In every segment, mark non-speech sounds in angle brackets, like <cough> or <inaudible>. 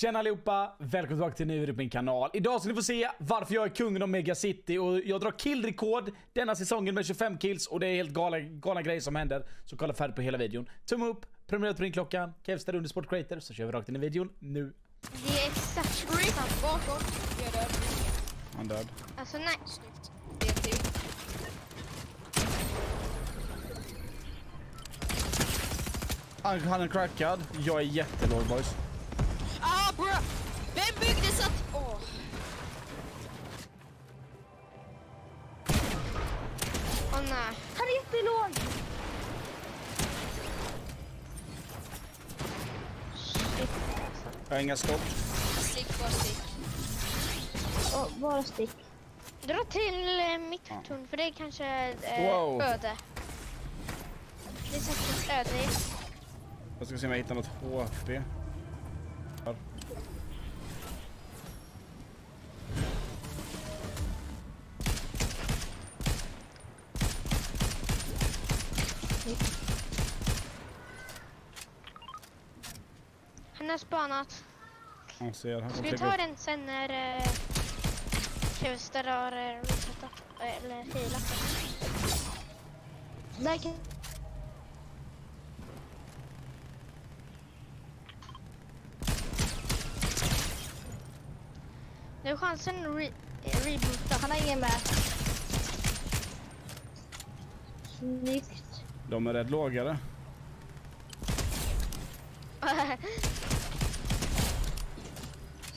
Tjena allihopa! Välkommen tillbaka till en ny video på min kanal. Idag ska ni få se varför jag är kungen av Mega City och jag drar killrekord denna säsongen med 25 kills och det är helt galna, galna grejer som händer. Så kolla färdigt på hela videon. Tumme upp, prenumerera på ringklockan, Kevs där under Sport Creator så kör vi rakt in i videon nu. Det är exakt. Bakom. Jag är död. Han död. Alltså nej. Snyggt. Han är crackad. Jag är jättelåg boys. Ah bro! Vem byggde så att... Åh. Åh nej. Han är jättelåg! Shit. Jag har inga stopp. Stick bara stick. Oh, bara stick. Dra till eh, mitttorn för det är kanske eh, Wow. öde. Det är säkert öde. Jag ska se om jag hittar något HP. Här. Spanat. Han ser. Han Ska vi ta den sen när eh, Kevster har eh, resetat eller healat? Där kan... Nu är chansen att re eh, reboota. Han har ingen med. Snyggt. De är rätt lågare.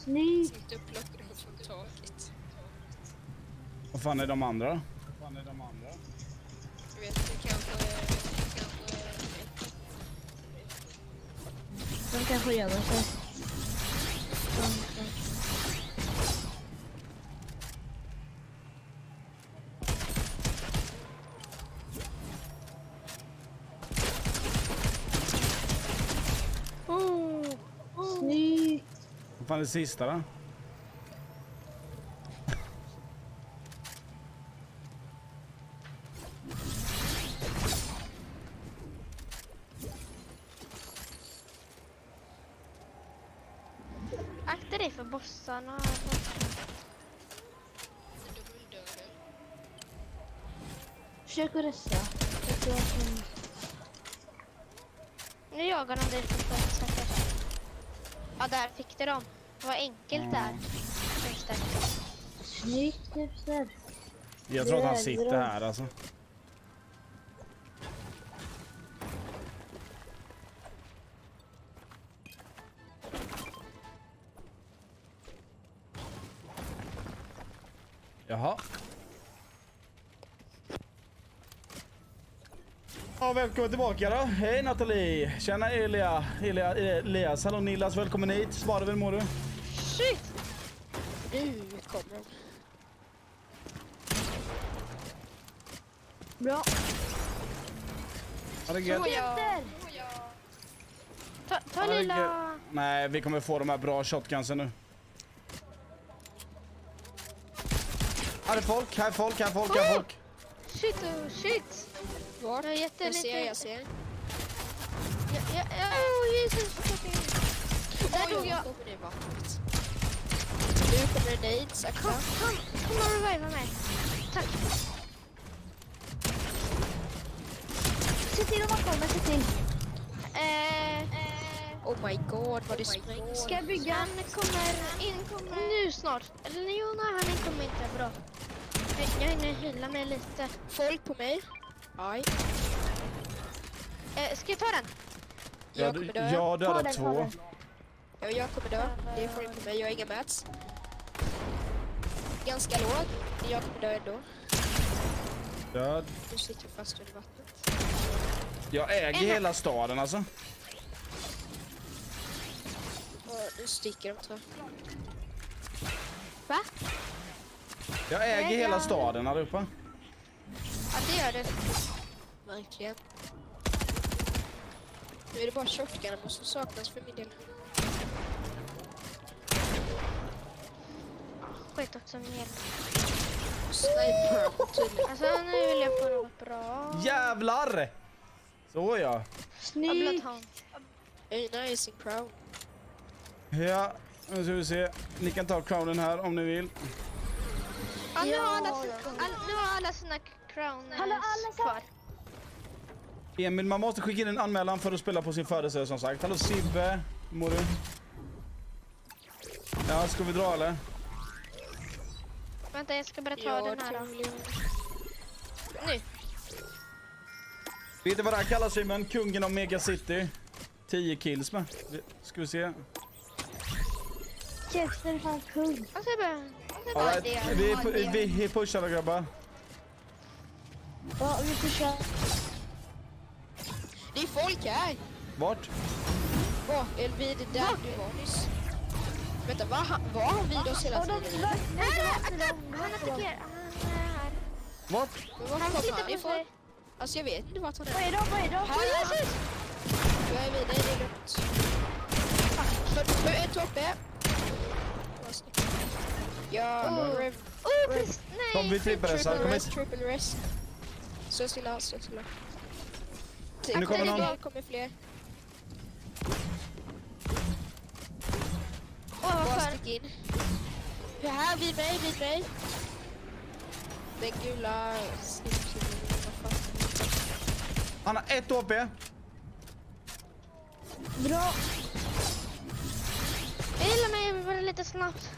Snyggt. Sitt upplockade från taket. Vad fan är de andra? Jag vet inte, kanske... Kanske... De kanske gömmer sig. Det sista då? Akta dig för bossarna. De. Försök att hon... Nu jagar de dig på ett säkert. Ja, där fick du dem. Det var enkelt där. Kevster. Snyggt Kevster. Jag tror att han sitter här alltså. Jaha. Ja, välkommen tillbaka då. Hej Nathalie! Tjena Elia! Elia Elias. Hallå Nillas, välkommen hit. Svara väl mår du? Shit! Nu kommer de. Bra. Ha det gött. Ta, ta lilla... Nej, vi kommer få de här bra shotgunsen nu. Här är folk, här är folk, här är folk, här är folk. Shit, oh, shit! Vart? Jag är Jag ser, jag ser. Ja, ja, ja, oh, Jesus. Där dog jag. Kommer det i vattnet. Nu kommer det nade, sakta. Kom, kom, kom och reviva mig. Tack. Se till om han kommer, se till. Eh, eh, Oh my god, vad det sprängs. Ska jag bygga? han kommer in nu snart. Eller jo, nej, han kommer inte. Bra. Jag, hinner hylla mig lite. Folk på mig. Aj. Eh, ska jag ta den? Jag, kommer dö. jag ta två. Ja, jag kommer dö. Det är folk på mig, jag har inga mats. Ganska låg. Jag kommer dö ändå. Död. Du sitter fast under vattnet. Jag äger En hela staden alltså. Och nu sticker de tror jag. Va? Jag äger Nej, hela jag- staden här uppe. Ja, det gör du. Verkligen. Nu är det bara shotgunen som saknas för min del. Skit också mer. Sniper. Alltså, nu vill jag få något bra. Jävlar! Så ja. Snyggt. Very nice in crown. Ja. Nu ska vi se. Ni kan ta crownen här om ni vill. Ja, nu, har alla, Ja, sina- ja. all, nu har alla sina crown Hallå, alla sa- kvar. Emil, man måste skicka in en anmälan för att spela på sin födelsedag som sagt. Hallå Sibbe, hur mår du? Ja, ska vi dra eller? Vänta, jag ska bara ta Ja, den här. då. Nu. Vet du vad det här kallas Simon? Kungen av Mega City. 10 kills med. Ska vi se. Käften fan kung. Och så bara... Alright, vi, pu- vi pushar då grabbar. Ja, vi köra. Det är folk här. Vart? Åh, Elvid, där du var nyss. Vänta, var han, var han vid oss hela tiden? det Här! Han attackerar. Han är här. Vart? Men var Han sitter han på ifrån? sig. Alltså jag vet inte vart han Vad är. är de? Vad är de? Här är han. Jag är vid dig, det är lugnt. 47, ett HP. Vad snyggt. Ja, Oh. rev, Oh, precis. Nej. Kom vi trippelressar, kom triple hit. rest, triple rest. Stå stilla, stå stilla. Nu kommer någon. Det kommer fler. Åh, vad skönt. stick in. Ja, här vid mig, vid mig. Den gula. Han har ett HP. Bra. Jag gillar mig bara lite snabbt.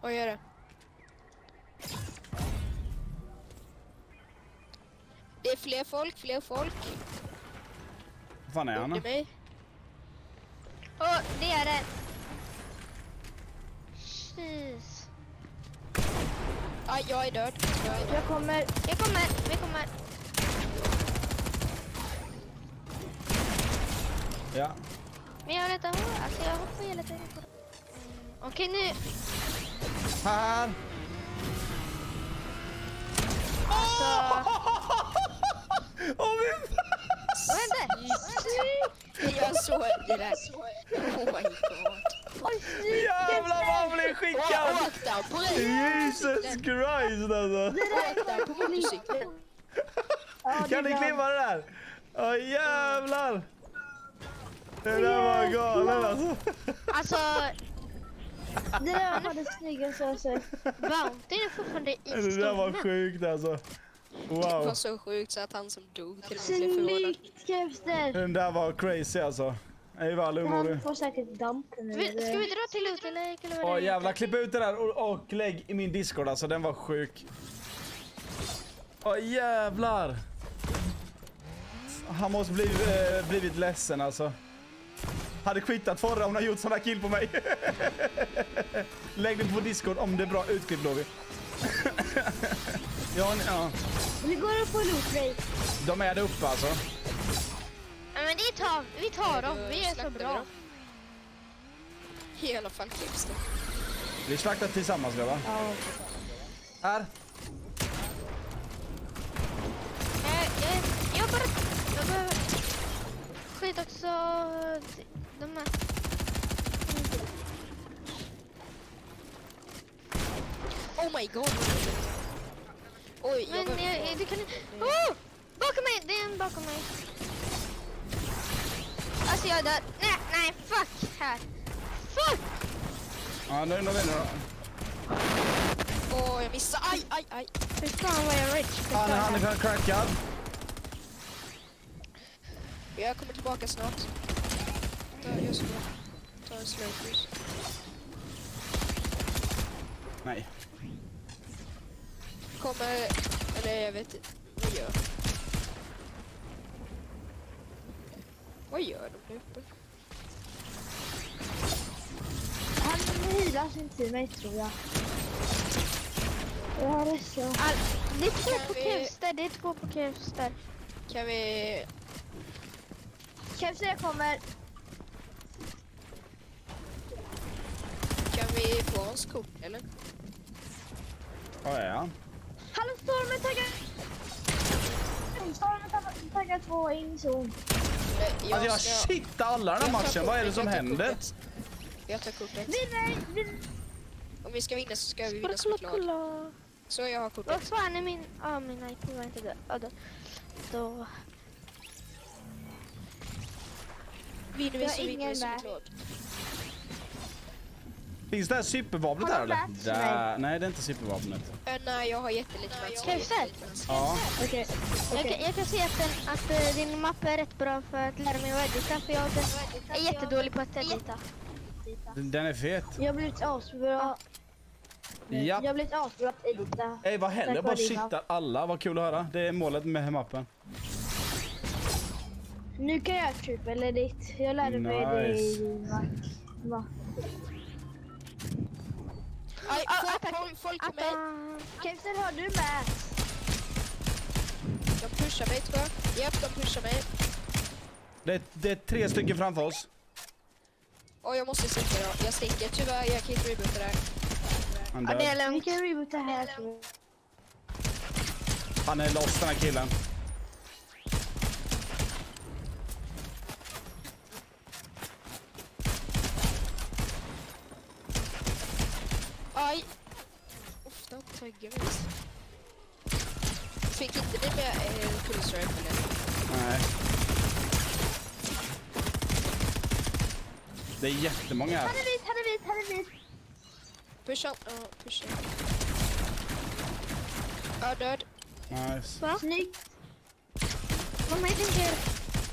Vad gör det? Det är fler folk, fler folk. Vad fan är han? Mig. Och det är det. Jeez. Ah, jag är död. Jag är död. Jag kommer. Jag kommer, vi kommer. Ja. Men jag letar, alltså jag hoppar hela tiden på mm. Okej nu, Här! alltså. Åh, vi- Vad hände? Jag såg det där. Oh my god. Oj, snyggt. Jävlar vad han blev Åh, skickad! Akta på dig! Jesus Christ alltså! Akta på motorcykeln. Ja, <laughs> det Kan är ni klippa det där? Åh jävlar! Det där var galen alltså. Alltså, <laughs> Det där var det snyggaste sett. Bounty är fortfarande i Det där var sjukt alltså. Det var Wow. så sjukt så att han som dog till och med blev förvånad. Snyggt Kevster. Den där var crazy alltså. Hej Valle, hur mår du? Han får säkert damp nu. Vi, ska vi dra till loot eller? eller vad Åh det jävlar, klipp ut det där och, och lägg i min discord alltså, den var sjuk. Åh jävlar! Han måste bli, eh, blivit ledsen alltså. Hade quittat förra om han gjort här kill på mig. <laughs> Lägg den på discord om det är bra utklipp Lovi. <laughs> ja, ni- ja, Vi går upp på loot break. de är där uppe alltså. Men det tar, vi tar dem, vi är så bra. I alla fall klipps det. Vi slaktar tillsammans grabbar. Ja. Här. Jag, jag, jag bara, jag behöver skit också. De här. Oh my god. Oj, jag Men behöver... jag, du kan oh! Bakom mig, det är en bakom mig. Alltså jag är död. Nej, nej, fuck här. Fuck! Ja, nu, nu vinner du. Åh, jag missade. Aj, aj, aj. Fy fan vad jag är rich. Han, han är crackad. Jag kommer tillbaka snart. Ta, jag ska ta en slurpus. Nej. Kommer... Eller jag vet inte. Vad gör Vad gör de där uppe? Han healar sin teammate tror jag. Jag har ledsen. All, det är två Kan på vi- Kevster, det är två på Kevster. Kan vi... Kevster jag kommer. Kan vi få en skop eller? Var är han? Hallå Stormen taggar. Stormen taggar- två in i zon. Eller, Alltså jag shittar alla den här jag matchen, vad är det som jag händer? Jag tar kortet. Om vi ska vinna så ska vi vinna som kolla, ett lag. Så jag har Vad kortet. fan är min... Ja, min IP var inte död. Då. då. Vinner vi Jag så vinner vi som ett lag. Finns det här supervapnet här eller? Där. Nej det är inte supervapnet. Äh, nej, jag har jättelite mats. Kevser, Ja. Okej. jag, kan- jag kan se att, den, att eh, din mapp är rätt bra för att lära mig att edita för jag är jättedålig på att edita. Den är fet. Jag har blivit asbra. Jag Ja. har blivit asbra att edita. Ey vad händer? Jag bara shittar alla. Vad kul att höra. Det är målet med mappen. Nu kan jag triple edit. Jag lärde mig det Nice. i. Va? Aj, Ah, folk, attack. folk, folk på mig. Atta. Kevser, har du med? Pushar mig tror jag. Japp, de pushar mig. Det är, det är tre stycken framför oss. Och jag måste sticka då. Jag sticker tyvärr, jag kan inte reboota där. Han, Ja, det är död. Vi lugnt. kan reboota här. Han är lost den här killen. Aj! De taggar mig. Fick inte ni med eh, pulse rifle eller? Nej. Det är jättemånga här. Han är vit, han är vit, han är vit. Pusha. Ja, pusha. Ja, död. Nice. Snyggt. Vad tänker,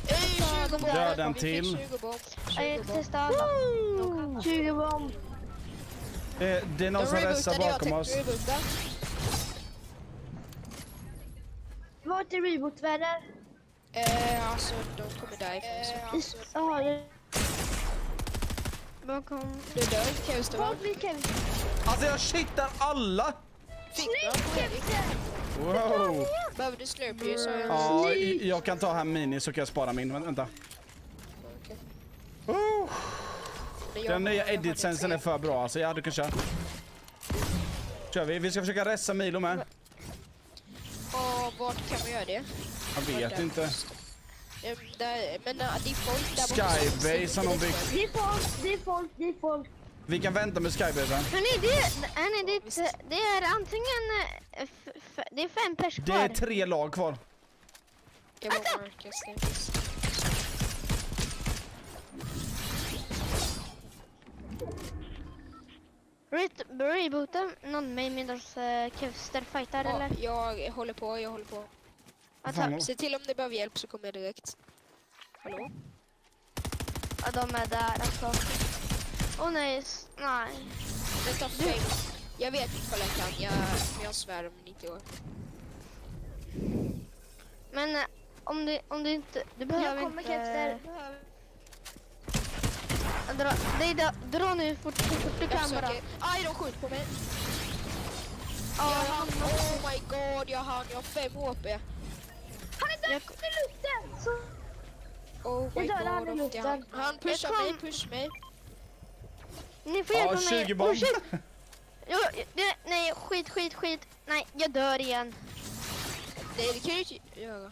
Ey, 20 bomb. Död en till. 20 bomb. 20 jag bomb. testar alla. 20 bomb. Det, det är någon som jag bakom oss. Vart är reboot-världar? Eh, alltså de kommer därifrån. så. Jaha, det Bakom. Du är död, Kevster va? Blir Kevin? Alltså jag shittar alla! Du den? Wow! Behöver du slurpee så jag... Ja, Snyggt. jag kan ta här mini så kan jag spara min. Vä- Vänta. Okej. Oh, jag- den nya jag edit-sensen är för bra alltså. Ja, du kan köra. Kör vi. Vi ska försöka ressa Milo med. Vart kan vi göra det? Jag vet inte. Eh, Där, men uh, default där borta. Skybase har någon byggt. Det är folk, det är folk, det är folk. Vi kan vänta med skybasen. Hörni, det, hörni, det, det är antingen... eh, f- f- Det är fem pers Det kvar. är tre lag kvar. Jag bara markar Ret- Reboota någon mig medan uh, Kevster fightar Ja, eller? jag håller på, jag håller på. Alltså, Se till om ni behöver hjälp så kommer jag direkt. Hallå? ja, de är där alltså. Åh oh, nej, nej. Det tar fem. Jag vet inte vad jag kan, jag, jag svär om ni inte går. Men eh, om du, om du inte... Du behöver Jag kommer inte... Kevster. Dra, nej, dra, dra nu fort, så fort du Jag kan bara. Aj, de skjuter på mig. Ja, jag hann, oh my god, jag hann, jag har fem HP. Han är där i luften! Så... Oh my Jag han i god, luften. han, han pushar Jag kom- mig, push mig. Ni får hjälpa mig. 20 bomb. Åh, shit. Jo, det, nej, skit, skit, skit. Nej, jag dör igen. Nej, det kan du inte göra.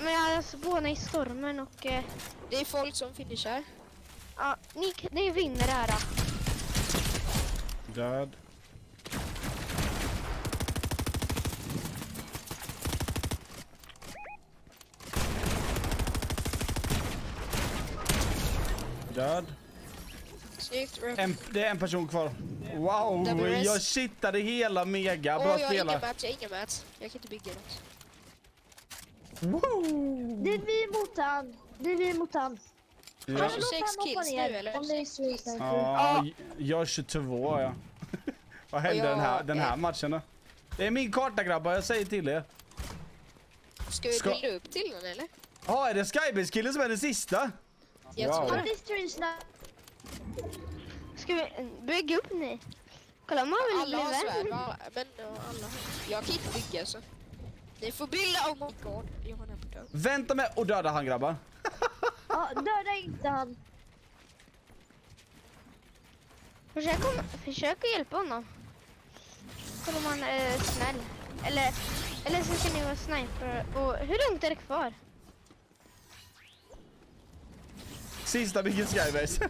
Men jag spånar i stormen och... Eh, Det är folk som finishar. Ja, ni, ni vinner det här. då. Död. Död. En, det är en person kvar. Wow, rest. jag shittade hela mega. Bra jag har inga spelat. mats, jag har inga mats. Jag kan inte bygga något. Woo! Det är vi mot han. Det är vi mot han. Ja. Har du Låt sex han hoppa kills ner, nu eller? Om. Ja, jag är 22 ja. <laughs> Vad hände jag den här, den här är- matchen då? Det är min karta grabbar, jag säger till er. Ska vi bilda upp till den eller? Ja, är det Skybase-killen som är den sista? Jag Wow. tror det. Ska vi eh, bygga upp ni? Kolla man vill Alla bli vän. va? Men ja, alla. Jag kan inte bygga så. Ni får bilda, oh my god. Jag har. Vänta med och döda han grabbar. Ja, döda inte han. Försök, om, försök att hjälpa honom. Kolla om han är snäll. Eller, eller så kan ni vara sniper. Och hur långt är det kvar? Sista bygger Skybase.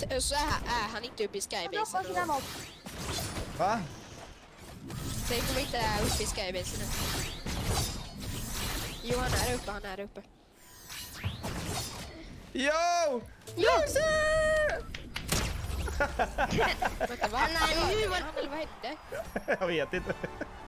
T- <laughs> Så här är han inte uppe i Han droppar mob. Va? Tänk om inte är uppe i skybasen nu. Jo, han är uppe, han är uppe. Yo! Loser! <laughs> Vänta, vad? Nej, vad hände? <laughs> Jag vet inte.